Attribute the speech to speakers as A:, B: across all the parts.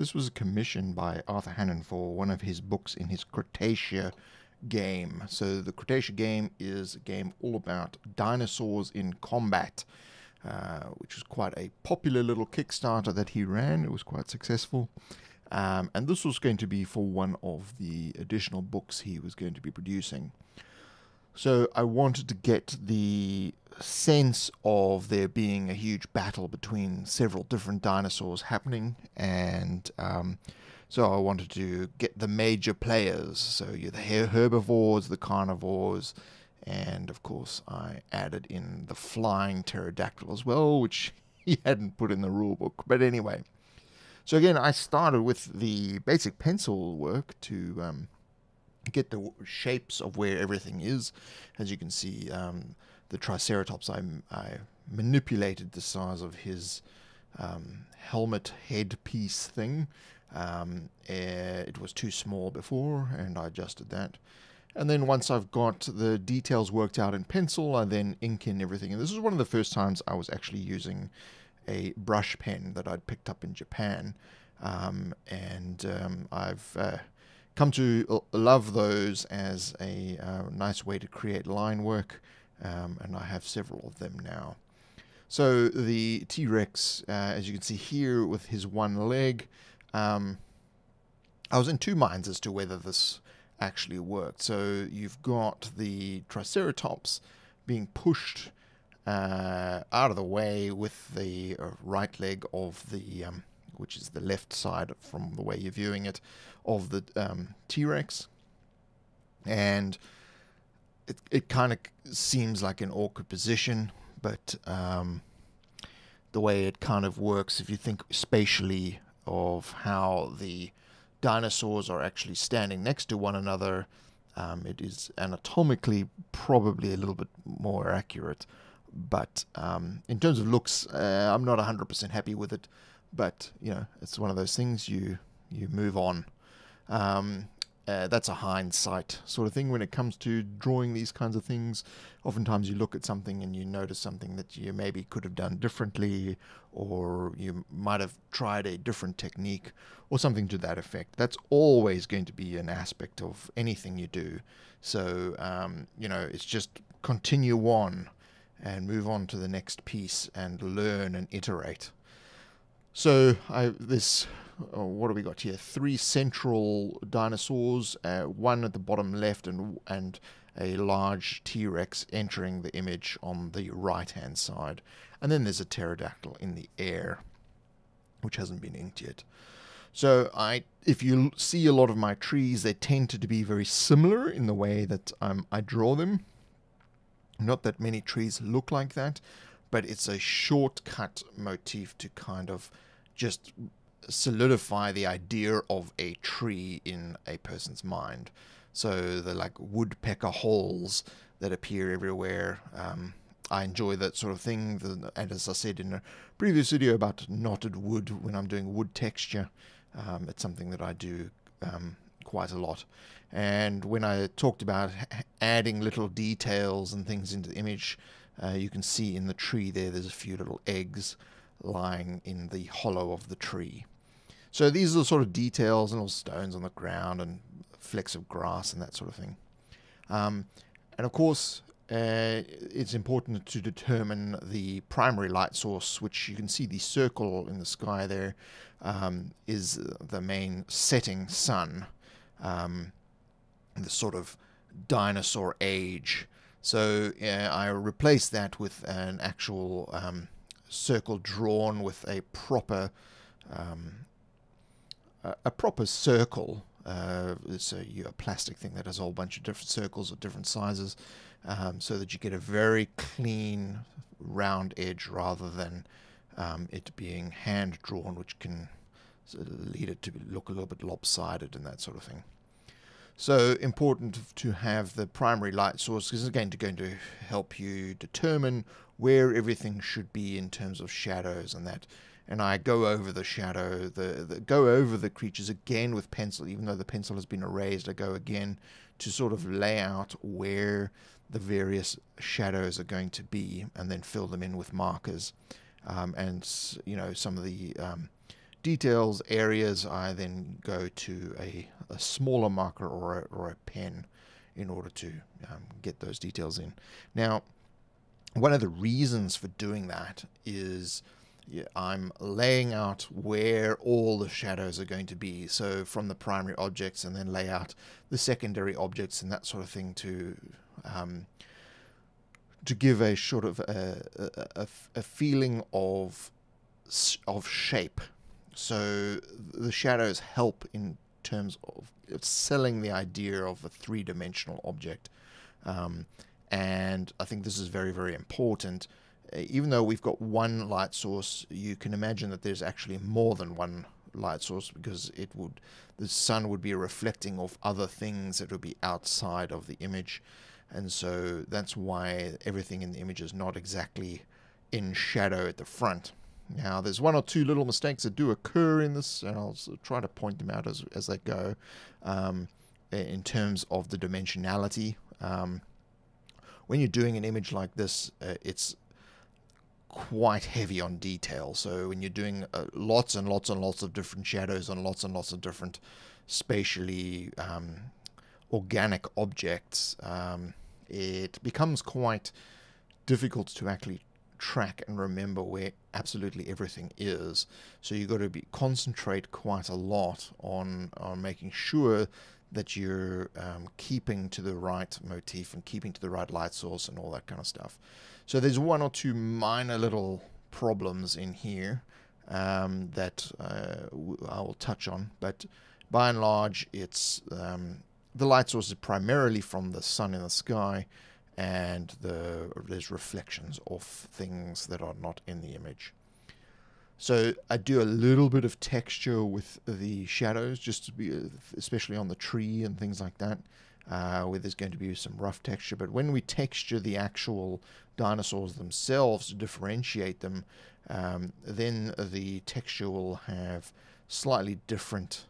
A: this was commissioned by Arthur Hannan for one of his books in his Cretacea game. So the Cretacea game is a game all about dinosaurs in combat, uh, which was quite a popular little Kickstarter that he ran. It was quite successful. Um, and this was going to be for one of the additional books he was going to be producing. So I wanted to get the sense of there being a huge battle between several different dinosaurs happening, and um, so I wanted to get the major players. So you're the herbivores, the carnivores, and of course I added in the flying pterodactyl as well, which he hadn't put in the rule book. But anyway, so again, I started with the basic pencil work to um, get the shapes of where everything is. As you can see, um, the Triceratops, I, I, manipulated the size of his um, helmet headpiece thing. Um, eh, it was too small before, and I adjusted that. And then once I've got the details worked out in pencil, I then ink in everything. And this is one of the first times I was actually using a brush pen that I'd picked up in Japan. Um, and um, I've uh, come to love those as a uh, nice way to create line work, um, and I have several of them now. So the T-Rex, uh, as you can see here with his one leg, um, I was in two minds as to whether this actually worked. So you've got the Triceratops being pushed uh, out of the way with the uh, right leg of the um, which is the left side from the way you're viewing it, of the um, T-Rex. And it, it kind of seems like an awkward position, but um, the way it kind of works, if you think spatially of how the dinosaurs are actually standing next to one another, um, it is anatomically probably a little bit more accurate. But um, in terms of looks, uh, I'm not 100% happy with it but you know it's one of those things you you move on. Um, uh, that's a hindsight sort of thing when it comes to drawing these kinds of things. Oftentimes, you look at something and you notice something that you maybe could have done differently, or you might have tried a different technique, or something to that effect. That's always going to be an aspect of anything you do. So, um, you know, it's just continue on and move on to the next piece and learn and iterate. So I this oh, what do we got here? Three central dinosaurs, uh, one at the bottom left, and and a large T-Rex entering the image on the right-hand side, and then there's a pterodactyl in the air, which hasn't been inked yet. So I, if you see a lot of my trees, they tend to be very similar in the way that um, I draw them. Not that many trees look like that, but it's a shortcut motif to kind of just solidify the idea of a tree in a person's mind. So the like woodpecker holes that appear everywhere. Um, I enjoy that sort of thing. And as I said in a previous video about knotted wood, when I'm doing wood texture, um, it's something that I do um, quite a lot. And when I talked about adding little details and things into the image, uh, you can see in the tree there, there's a few little eggs lying in the hollow of the tree. So these are the sort of details and little stones on the ground and flecks of grass and that sort of thing. Um, and of course, uh, it's important to determine the primary light source, which you can see the circle in the sky there um, is the main setting sun, um, the sort of dinosaur age so uh, I replaced that with an actual um, circle drawn with a proper um, a, a, proper circle. Uh, it's a, a, plastic thing that has a whole bunch of different circles of different sizes, um, so that you get a very clean round edge rather than um, it being hand drawn, which can lead it to look a little bit lopsided and that sort of thing. So important to have the primary light source because it's again going to help you determine where everything should be in terms of shadows and that. And I go over the shadow, the, the go over the creatures again with pencil, even though the pencil has been erased. I go again to sort of lay out where the various shadows are going to be, and then fill them in with markers. Um, and you know some of the um, details areas, I then go to a, a smaller marker or a, or a pen in order to um, get those details in. Now, one of the reasons for doing that is I'm laying out where all the shadows are going to be. So from the primary objects and then lay out the secondary objects and that sort of thing to um, to give a sort of a, a, a, feeling of of shape. So the shadows help in terms of selling the idea of a three-dimensional object. Um, and I think this is very, very important. Uh, even though we've got one light source, you can imagine that there's actually more than one light source because it would the sun would be reflecting off other things that would be outside of the image and so that's why everything in the image is not exactly in shadow at the front now there's one or two little mistakes that do occur in this and I'll try to point them out as, as they go um, in terms of the dimensionality um, when you're doing an image like this uh, it's quite heavy on detail. So when you're doing uh, lots and lots and lots of different shadows on lots and lots of different spatially um, organic objects, um, it becomes quite difficult to actually track and remember where absolutely everything is. So you've got to be concentrate quite a lot on on making sure that you're um, keeping to the right motif and keeping to the right light source and all that kind of stuff. So there's one or two minor little problems in here um, that uh, I will touch on, but by and large, it's um, the light source is primarily from the sun in the sky, and the there's reflections of things that are not in the image. So I do a little bit of texture with the shadows, just to be, especially on the tree and things like that uh, where there's going to be some rough texture. But when we texture the actual dinosaurs themselves to differentiate them, um, then the texture will have slightly different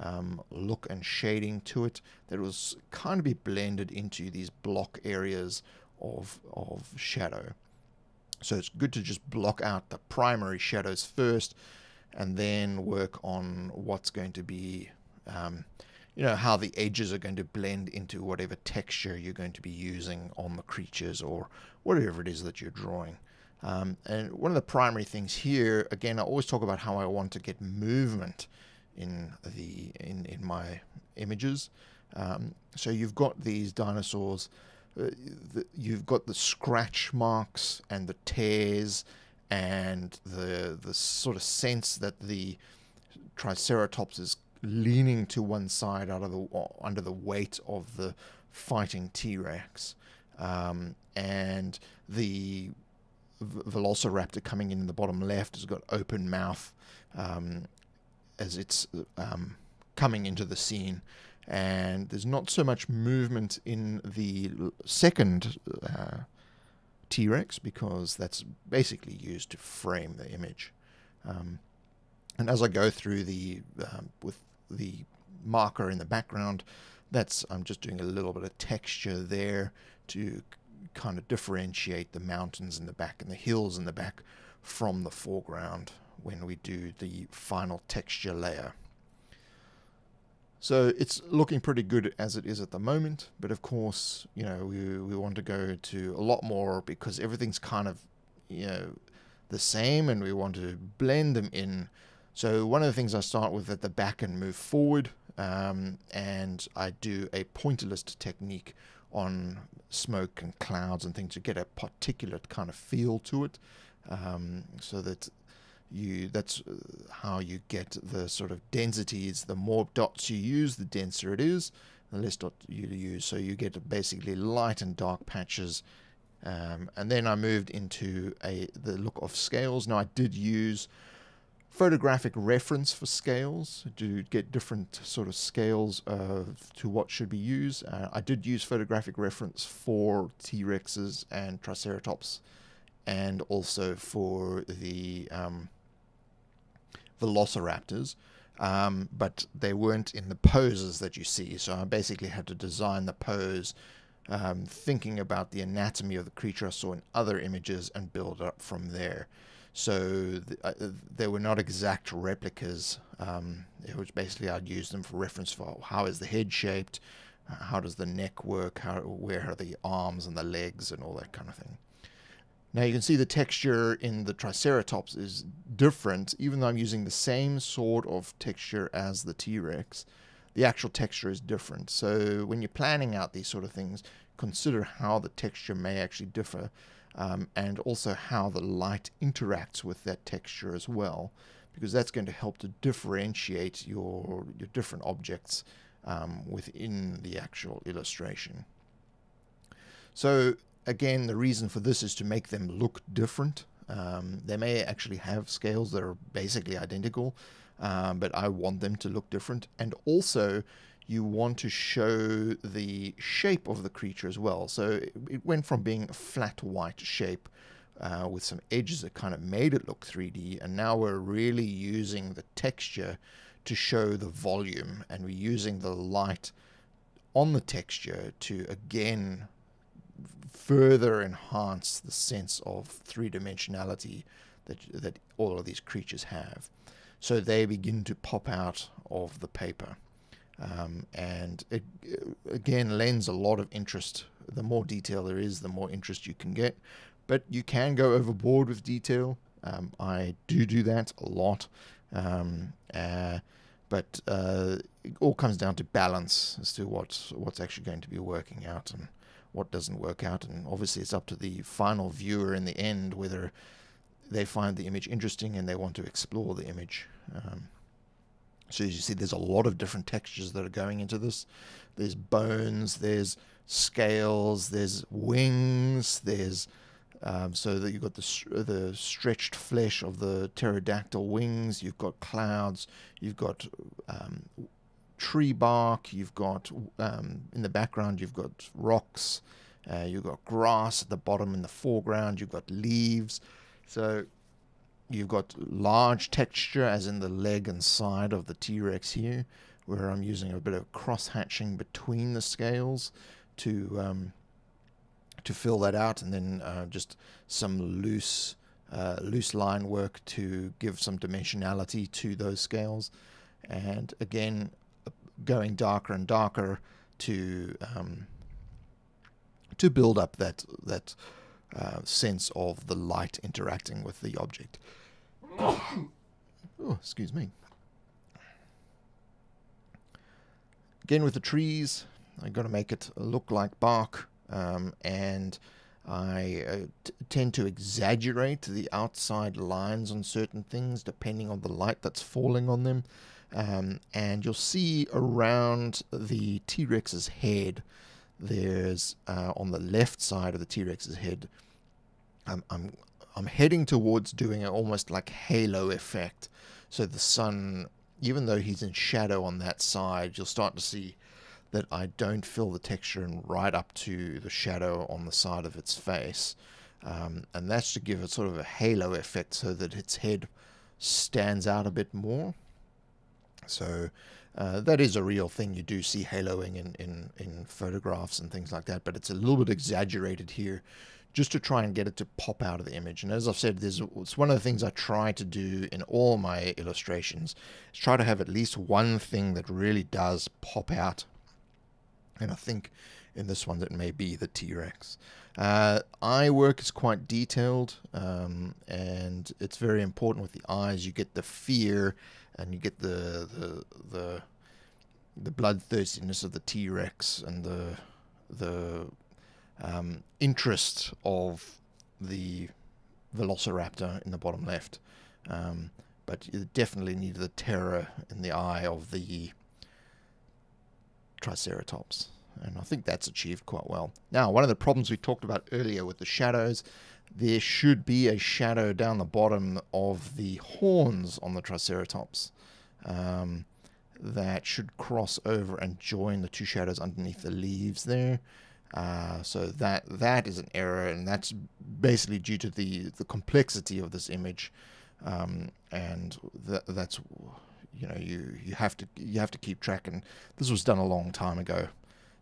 A: um, look and shading to it that will kind of be blended into these block areas of, of shadow. So it's good to just block out the primary shadows first and then work on what's going to be um, you know how the edges are going to blend into whatever texture you're going to be using on the creatures or whatever it is that you're drawing. Um, and one of the primary things here, again, I always talk about how I want to get movement in the in in my images. Um, so you've got these dinosaurs, uh, the, you've got the scratch marks and the tears and the the sort of sense that the Triceratops is leaning to one side out of the under the weight of the fighting T-Rex, um, and the Velociraptor coming in, in the bottom left has got open mouth um, as it's um, coming into the scene. And there's not so much movement in the second uh, T Rex because that's basically used to frame the image. Um, and as I go through the um, with the marker in the background. That's I'm just doing a little bit of texture there to kind of differentiate the mountains in the back and the hills in the back from the foreground when we do the final texture layer. So it's looking pretty good as it is at the moment, but of course, you know, we, we want to go to a lot more because everything's kind of, you know, the same and we want to blend them in so one of the things I start with at the back and move forward, um, and I do a pointillist technique on smoke and clouds and things to get a particulate kind of feel to it, um, so that you that's uh, how you get the sort of densities. The more dots you use, the denser it is. The less dots you use, so you get basically light and dark patches. Um, and then I moved into a the look of scales. Now I did use photographic reference for scales to get different sort of scales of, to what should be used. Uh, I did use photographic reference for T-Rexes and Triceratops and also for the um, Velociraptors. Um, but they weren't in the poses that you see. So I basically had to design the pose um, thinking about the anatomy of the creature I saw in other images and build up from there. So th- uh, they were not exact replicas. Um, it was basically I'd use them for reference for how is the head shaped, uh, how does the neck work, how where are the arms and the legs and all that kind of thing. Now you can see the texture in the Triceratops is different, even though I'm using the same sort of texture as the T-Rex. The actual texture is different. So when you're planning out these sort of things, consider how the texture may actually differ um, and also how the light interacts with that texture as well, because that's going to help to differentiate your, your different objects um, within the actual illustration. So again, the reason for this is to make them look different. Um, they may actually have scales that are basically identical, um, but I want them to look different. And also, you want to show the shape of the creature as well. So it went from being a flat white shape uh, with some edges that kind of made it look 3D, and now we're really using the texture to show the volume, and we're using the light on the texture to again further enhance the sense of three dimensionality that that all of these creatures have. So they begin to pop out of the paper. Um, and it again lends a lot of interest. The more detail there is, the more interest you can get. But you can go overboard with detail. Um, I do do that a lot. Um, uh, but uh, it all comes down to balance as to what's what's actually going to be working out and what doesn't work out. And obviously, it's up to the final viewer in the end whether they find the image interesting and they want to explore the image. Um, so as you see, there's a lot of different textures that are going into this. There's bones, there's scales, there's wings, there's um, so that you've got the the stretched flesh of the pterodactyl wings. You've got clouds. You've got um, tree bark. You've got um, in the background. You've got rocks. Uh, you've got grass at the bottom in the foreground. You've got leaves. So You've got large texture, as in the leg and side of the T-Rex here, where I'm using a bit of cross-hatching between the scales to um, to fill that out, and then uh, just some loose uh, loose line work to give some dimensionality to those scales. And again, going darker and darker to um, to build up that that uh, sense of the light interacting with the object. oh, excuse me. Again with the trees, I'm going to make it look like bark, um, and I uh, tend to exaggerate the outside lines on certain things depending on the light that's falling on them. Um, and you'll see around the T-Rex's head, there's uh, on the left side of the T-Rex's head, I'm, I'm, I'm heading towards doing an almost like halo effect. So the sun, even though he's in shadow on that side, you'll start to see that I don't fill the texture and right up to the shadow on the side of its face. Um, and that's to give it sort of a halo effect so that its head stands out a bit more. So uh, that is a real thing. You do see haloing in, in, in photographs and things like that, but it's a little bit exaggerated here just to try and get it to pop out of the image. And as I've said, there's, it's one of the things I try to do in all my illustrations, is try to have at least one thing that really does pop out. And I think in this one that may be the T-Rex. Uh, eye work is quite detailed, um, and it's very important with the eyes. You get the fear, and you get the the the, the bloodthirstiness of the T-Rex, and the the um, interest of the Velociraptor in the bottom left. Um, but you definitely need the terror in the eye of the Triceratops. And I think that's achieved quite well. Now, one of the problems we talked about earlier with the shadows, there should be a shadow down the bottom of the horns on the Triceratops. Um, that should cross over and join the two shadows underneath the leaves there. Uh, so that that is an error, and that's basically due to the the complexity of this image, um, and th- that's you know you you have to you have to keep track. And this was done a long time ago,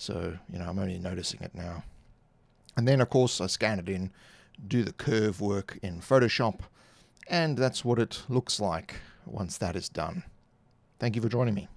A: so you know I'm only noticing it now. And then of course I scan it in, do the curve work in Photoshop, And that's what it looks like once that is done. Thank you for joining me.